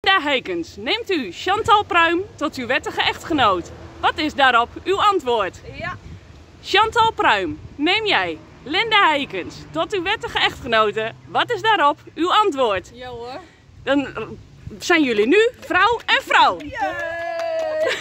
Linda Heikens, neemt u Chantal Pruim tot uw wettige echtgenoot? Wat is daarop uw antwoord? Ja. Chantal Pruim, neem jij Linda Heikens tot uw wettige echtgenote? Wat is daarop uw antwoord? Ja hoor. Dan eh, zijn jullie nu vrouw en vrouw. Ja.